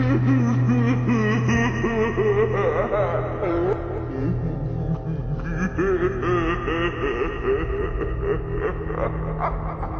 Ha ha ha ha!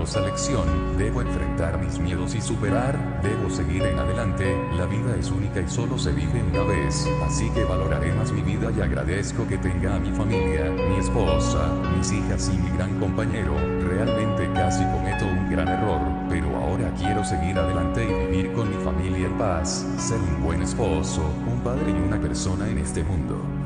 lección. Debo enfrentar mis miedos y superar, debo seguir en adelante, la vida es única y solo se vive una vez, así que valoraré más mi vida y agradezco que tenga a mi familia, mi esposa, mis hijas y mi gran compañero. Realmente casi cometo un gran error, pero ahora quiero seguir adelante y vivir con mi familia en paz, ser un buen esposo, un padre y una persona en este mundo.